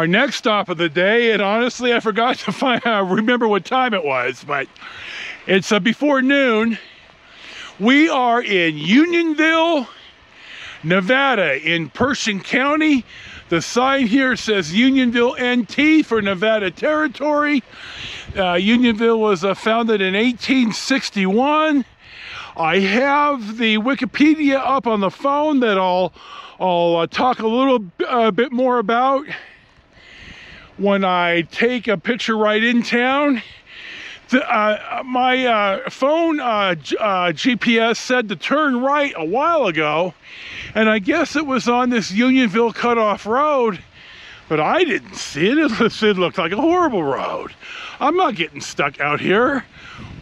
our next stop of the day, and honestly, I forgot to find remember what time it was, but it's uh, before noon. We are in Unionville, Nevada, in Pershing County. The sign here says Unionville NT for Nevada Territory. Uh, Unionville was uh, founded in 1861. I have the Wikipedia up on the phone that I'll, I'll uh, talk a little uh, bit more about when I take a picture right in town. The, uh, my uh, phone uh, GPS uh, said to turn right a while ago, and I guess it was on this Unionville cutoff road, but I didn't see it. It looked like a horrible road. I'm not getting stuck out here.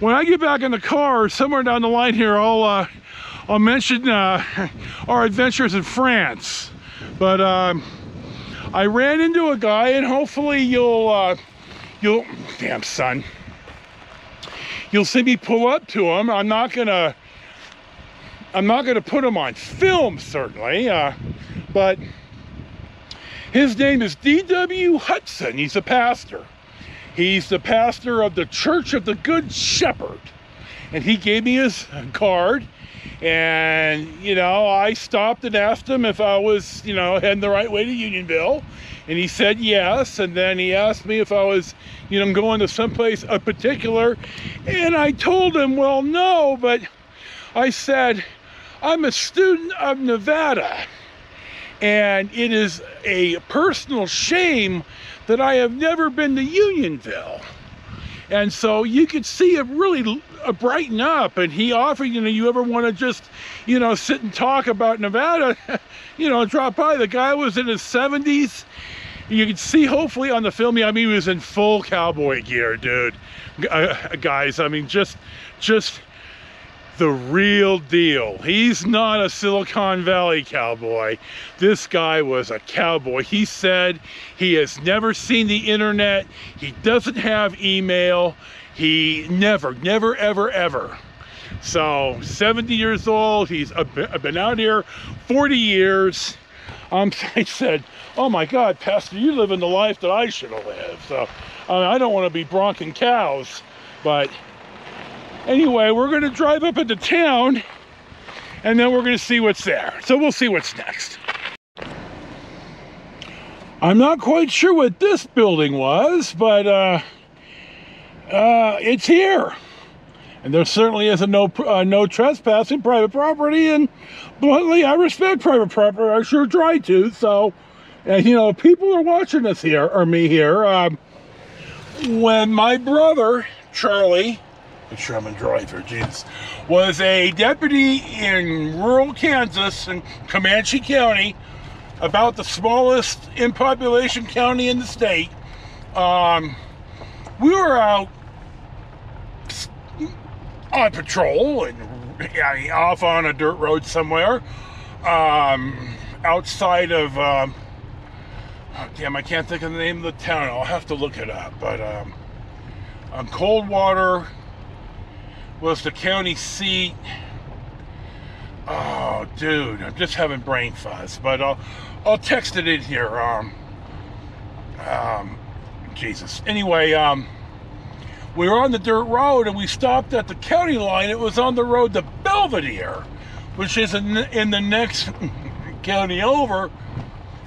When I get back in the car, somewhere down the line here, I'll, uh, I'll mention uh, our adventures in France. But um, I ran into a guy and hopefully you'll, uh, you'll, damn son, you'll see me pull up to him. I'm not gonna, I'm not gonna put him on film certainly, uh, but his name is D.W. Hudson. He's a pastor. He's the pastor of the Church of the Good Shepherd. And he gave me his card and, you know, I stopped and asked him if I was, you know, heading the right way to Unionville. And he said yes. And then he asked me if I was, you know, going to someplace a particular. And I told him, well, no, but I said, I'm a student of Nevada. And it is a personal shame that I have never been to Unionville. And so you could see it really brighten up. And he offered, you know, you ever want to just, you know, sit and talk about Nevada, you know, drop by. The guy was in his 70s. You can see, hopefully, on the film, I mean, he was in full cowboy gear, dude. Uh, guys, I mean, just, just the real deal. He's not a Silicon Valley cowboy. This guy was a cowboy. He said he has never seen the internet. He doesn't have email. He never, never, ever, ever. So 70 years old. He's been out here 40 years. Um, I said, oh my God, Pastor, you live in the life that I should have lived. So I, mean, I don't want to be bronking cows, but Anyway, we're going to drive up into town and then we're going to see what's there. So we'll see what's next. I'm not quite sure what this building was, but uh, uh, it's here. And there certainly is a no uh, no trespassing private property. And bluntly, I respect private property. I sure try to. So, and you know, people are watching us here, or me here. Um, when my brother Charlie Sherman Driver, Jesus, was a deputy in rural Kansas in Comanche County, about the smallest in population county in the state. Um, we were out on patrol and off on a dirt road somewhere um, outside of um, oh, damn I can't think of the name of the town I'll have to look it up but um, Coldwater was the county seat. Oh, dude, I'm just having brain fuzz, but I'll I'll text it in here. Um, um, Jesus. Anyway, um, we were on the dirt road and we stopped at the county line. It was on the road to Belvidere, which is in, in the next county over.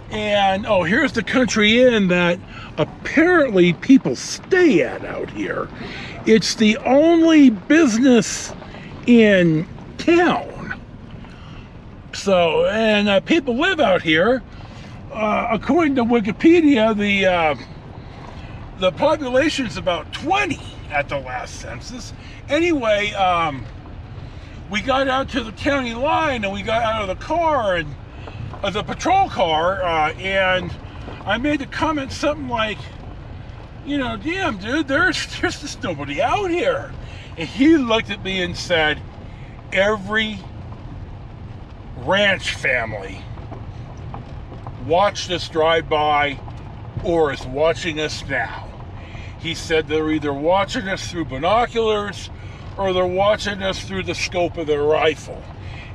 And oh, here's the country inn that apparently people stay at out here. It's the only business in town. So, and uh, people live out here. Uh, according to Wikipedia, the uh, the population is about 20 at the last census. Anyway, um, we got out to the county line and we got out of the car and uh, the patrol car, uh, and I made the comment something like, you know, damn, dude, there's, there's just nobody out here. And he looked at me and said, every ranch family watched us drive by or is watching us now. He said they're either watching us through binoculars or they're watching us through the scope of their rifle.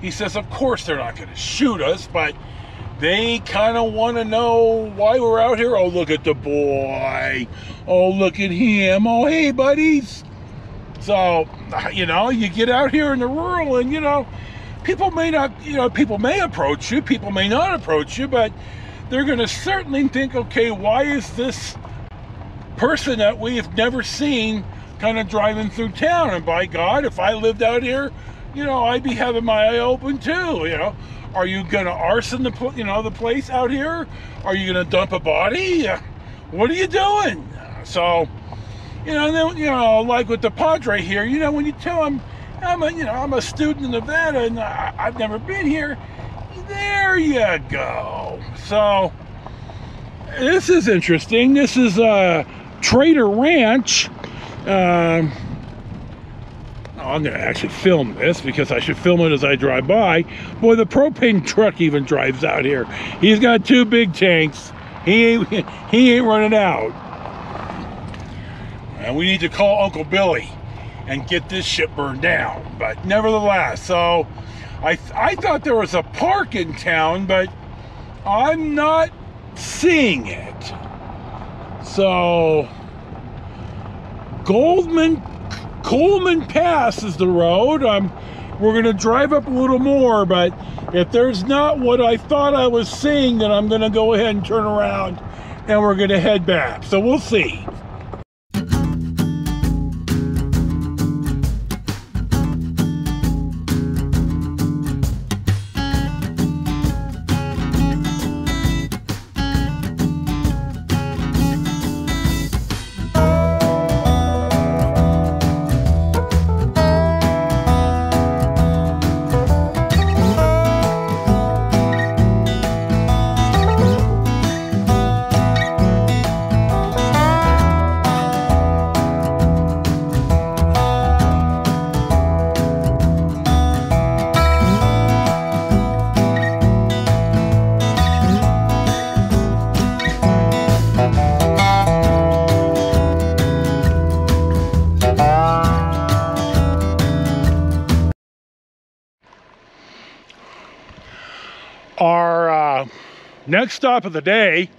He says, of course they're not going to shoot us, but they kind of want to know why we're out here. Oh, look at the boy. Oh, look at him. Oh, hey, buddies. So, you know, you get out here in the rural and, you know, people may not, you know, people may approach you, people may not approach you, but they're going to certainly think, okay, why is this person that we've never seen kind of driving through town? And by God, if I lived out here, you know, I'd be having my eye open too, you know. Are you gonna arson the you know the place out here? Are you gonna dump a body? What are you doing? So, you know, then you know, like with the Padre here, you know, when you tell him, I'm a you know I'm a student in Nevada and I, I've never been here. There you go. So this is interesting. This is a Trader Ranch. Um, I'm going to actually film this because I should film it as I drive by. Boy, the propane truck even drives out here. He's got two big tanks. He ain't, he ain't running out. And we need to call Uncle Billy and get this shit burned down. But nevertheless, so I, I thought there was a park in town, but I'm not seeing it. So, Goldman Coleman Pass is the road. We're going to drive up a little more, but if there's not what I thought I was seeing, then I'm going to go ahead and turn around and we're going to head back. So we'll see. Next stop of the day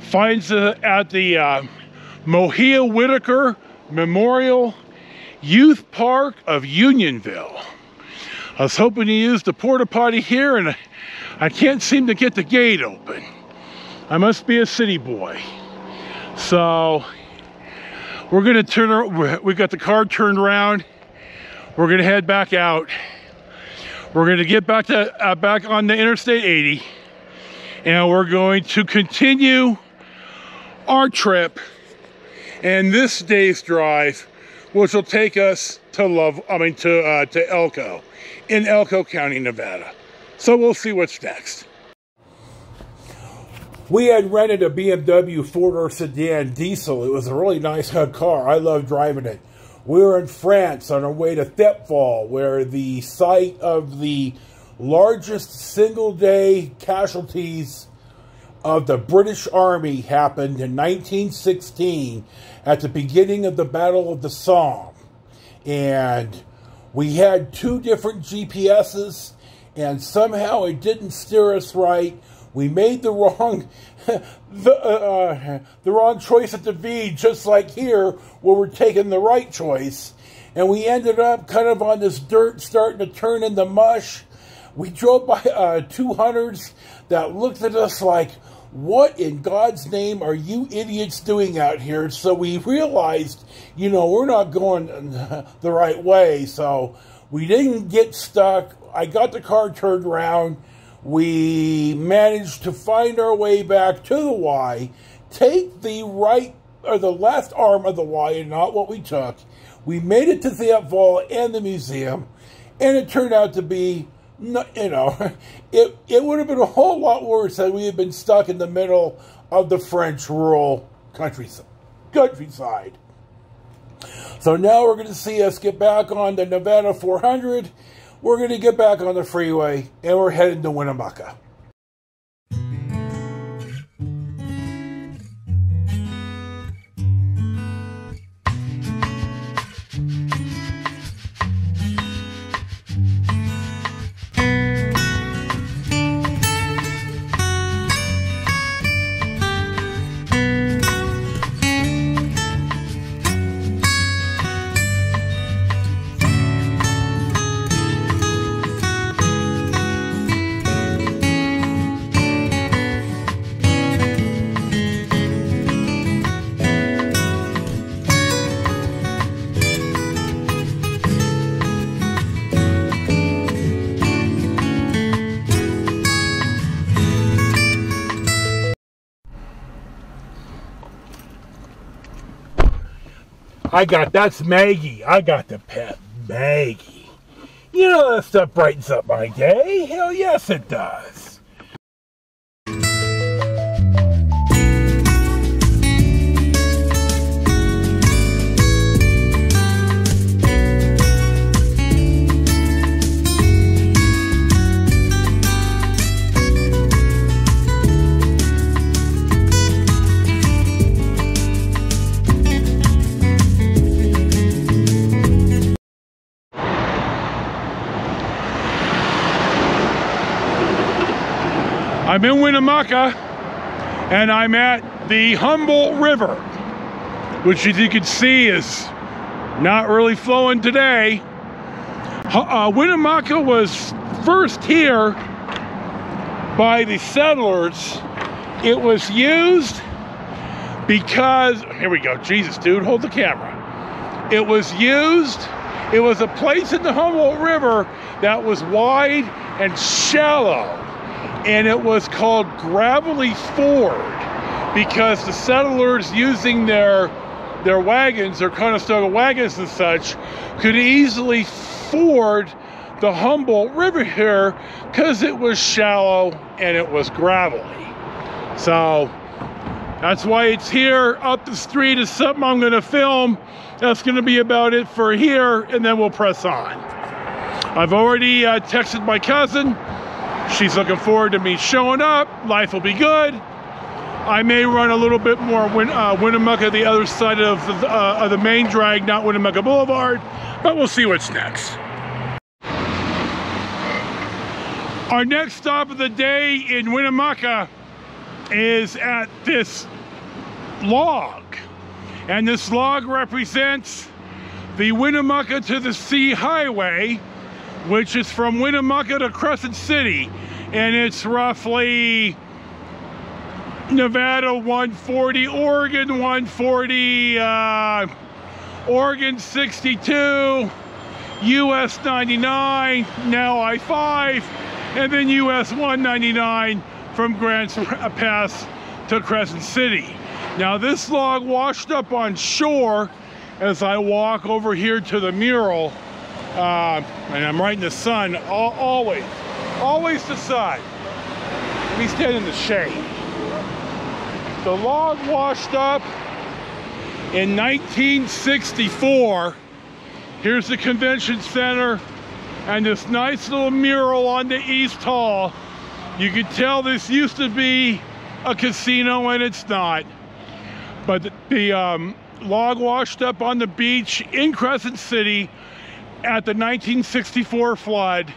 finds uh, at the uh, Mohia Whitaker Memorial Youth Park of Unionville. I was hoping to use the porta potty here and I can't seem to get the gate open. I must be a city boy. So we're gonna turn, we got the car turned around. We're gonna head back out we're going to get back to uh, back on the Interstate 80 and we're going to continue our trip and this day's drive which will take us to Love I mean to uh, to Elko in Elko County, Nevada. So we'll see what's next. We had rented a BMW four-door sedan diesel. It was a really nice car. I love driving it. We were in France on our way to Thiepval, where the site of the largest single day casualties of the British Army happened in 1916 at the beginning of the Battle of the Somme. And we had two different GPSs, and somehow it didn't steer us right. We made the wrong the, uh, uh, the wrong choice at the V, just like here, where we're taking the right choice. And we ended up kind of on this dirt starting to turn into mush. We drove by uh, 200s that looked at us like, what in God's name are you idiots doing out here? So we realized, you know, we're not going the right way. So we didn't get stuck. I got the car turned around we managed to find our way back to the Y, take the right or the left arm of the Y and not what we took. We made it to the Thiepval and the museum, and it turned out to be, you know, it, it would have been a whole lot worse had we had been stuck in the middle of the French rural countryside. countryside. So now we're going to see us get back on the Nevada 400 we're going to get back on the freeway and we're heading to Winnemucca. I got, that's Maggie. I got the pet Maggie. You know that stuff brightens up my day. Hell yes it does. I'm in Winnemucca and I'm at the Humboldt River, which as you can see is not really flowing today. Uh, Winnemucca was first here by the settlers. It was used because, here we go, Jesus, dude, hold the camera. It was used, it was a place in the Humboldt River that was wide and shallow and it was called Gravelly Ford because the settlers using their their wagons, their Conestoga wagons and such, could easily ford the Humboldt River here because it was shallow and it was gravelly. So that's why it's here. Up the street is something I'm going to film. That's going to be about it for here, and then we'll press on. I've already uh, texted my cousin. She's looking forward to me showing up. Life will be good. I may run a little bit more Win uh, Winnemucca the other side of the, uh, of the main drag, not Winnemucca Boulevard, but we'll see what's next. Our next stop of the day in Winnemucca is at this log. And this log represents the Winnemucca to the Sea Highway, which is from Winnemucca to Crescent City. And it's roughly Nevada 140, Oregon 140, uh, Oregon 62, US 99, now I-5, and then US 199 from Grants Pass to Crescent City. Now this log washed up on shore as I walk over here to the mural uh, and I'm right in the sun, all, always, always the sun. Me stand in the shade. The log washed up in 1964. Here's the convention center and this nice little mural on the East Hall. You can tell this used to be a casino and it's not. But the, the um, log washed up on the beach in Crescent City at the 1964 flood.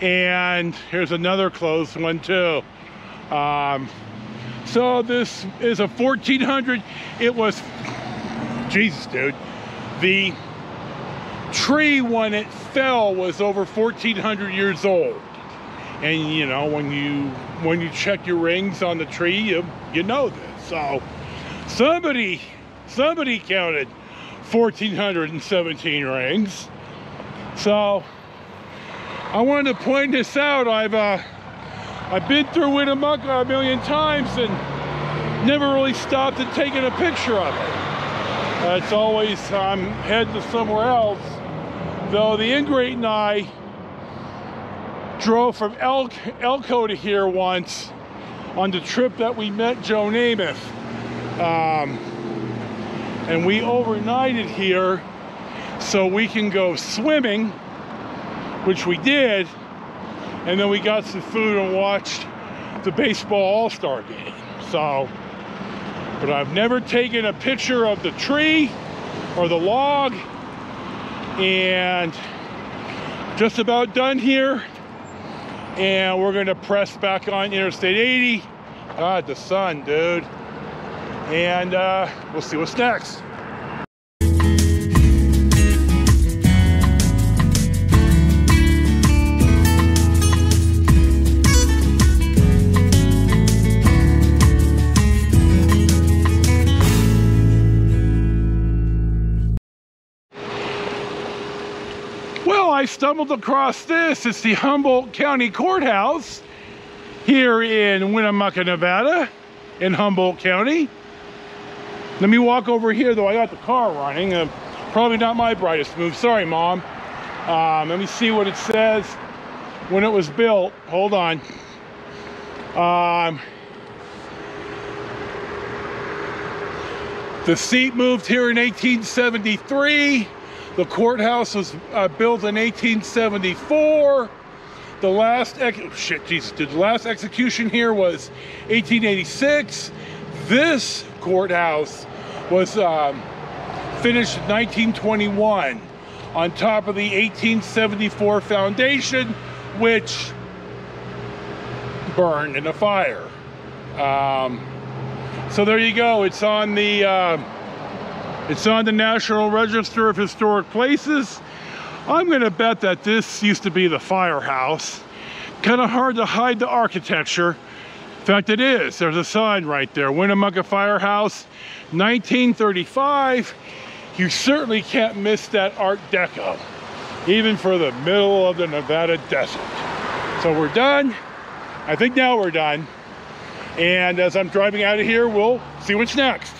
And here's another close one too. Um, so this is a 1400. It was, Jesus, dude. The tree when it fell was over 1400 years old. And you know, when you when you check your rings on the tree, you you know this. So somebody somebody counted 1417 rings. So I wanted to point this out. I've uh, I've been through Winnemucca a million times and never really stopped and taken a picture of it. Uh, it's always I'm heading to somewhere else. Though the ingrate and I drove from Elk, Elko to here once on the trip that we met Joe Namath. Um, and we overnighted here so we can go swimming, which we did, and then we got some food and watched the baseball all-star game. So, but I've never taken a picture of the tree or the log, and just about done here. And we're gonna press back on Interstate 80. God, the sun, dude. And uh, we'll see what's next. Stumbled across this. It's the Humboldt County Courthouse here in Winnemucca, Nevada, in Humboldt County. Let me walk over here, though I got the car running. Uh, probably not my brightest move. Sorry, Mom. Um, let me see what it says when it was built. Hold on. Um, the seat moved here in 1873. The courthouse was uh, built in 1874. The last shit, Jesus, the last execution here was 1886. This courthouse was um, finished in 1921 on top of the 1874 foundation, which burned in a fire. Um, so there you go. It's on the uh, it's on the National Register of Historic Places. I'm gonna bet that this used to be the firehouse. Kind of hard to hide the architecture. In fact, it is. There's a sign right there. Winnemucca Firehouse, 1935. You certainly can't miss that Art Deco, even for the middle of the Nevada desert. So we're done. I think now we're done. And as I'm driving out of here, we'll see what's next.